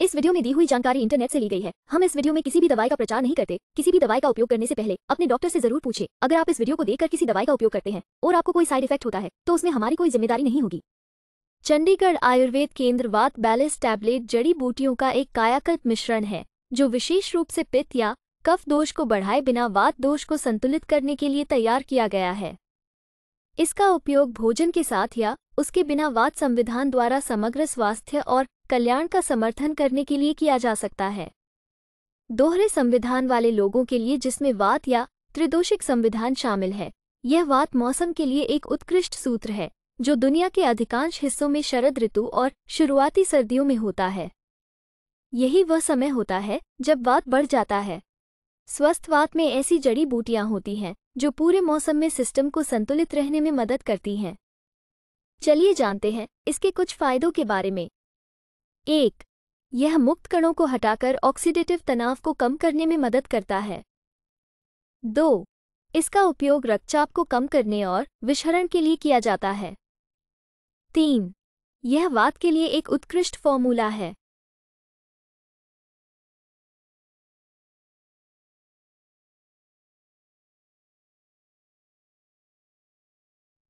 इस वीडियो में दी हुई जानकारी इंटरनेट से ली गई है। हम इस वीडियो में किसी भी दवाई का प्रचार नहीं करते। किसी भी दवाई का उपयोग करने से पहले अपने डॉक्टर से ज़रूर पूछे। अगर आप इस वीडियो को देखकर किसी दवाई का उपयोग करते हैं और आपको कोई साइड इफ़ेक्ट होता है तो उसमें हमारी कोई ज़िम्मेदारी नहीं होगी। चंडीगढ़ आयुर्वेद केंद्र वात बैलेंस टैबलेट जड़ी बूटियों का एक कायाकल्प मिश्रण है, जो विशेष रूप से पित्त या कफ दोष को बढ़ाए बिना वात दोष को संतुलित करने के लिए तैयार किया गया है। इसका उपयोग भोजन के साथ या उसके बिना वात संविधान द्वारा समग्र स्वास्थ्य और कल्याण का समर्थन करने के लिए किया जा सकता है। दोहरे संविधान वाले लोगों के लिए जिसमें वात या त्रिदोषिक संविधान शामिल है, यह वात मौसम के लिए एक उत्कृष्ट सूत्र है, जो दुनिया के अधिकांश हिस्सों में शरद ऋतु और शुरुआती सर्दियों में होता है। यही वह समय होता है, जब वात बढ़ जाता है। स्वस्थ वात में ऐसी जड़ी बूटियाँ होती हैं, जो पूरे मौसम में सिस्टम को संतुलित रहने में मदद करती हैं। चलिए जानते हैं, इसके कुछ फायदों के बारे में। एक, यह मुक्त कणों को हटाकर ऑक्सीडेटिव तनाव को कम करने में मदद करता है। दो, इसका उपयोग रक्तचाप को कम करने और विषहरण के लिए किया जाता है। तीन, यह वात के लिए एक उत्कृष्ट फॉर्मूला है।